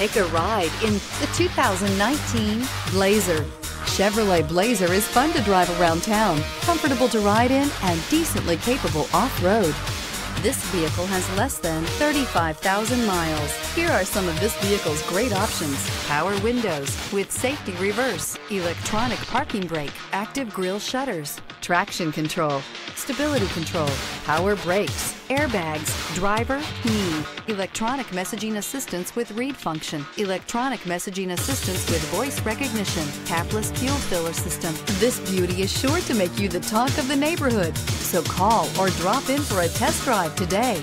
Take a ride in the 2019 Blazer. Chevrolet Blazer is fun to drive around town, comfortable to ride in, and decently capable off-road. This vehicle has less than 35,000 miles. Here are some of this vehicle's great options. Power windows with safety reverse, electronic parking brake, active grille shutters, traction control, stability control, power brakes, airbags, driver, knee, electronic messaging assistance with read function, electronic messaging assistance with voice recognition, capless fuel filler system. This beauty is sure to make you the talk of the neighborhood. So call or drop in for a test drive today.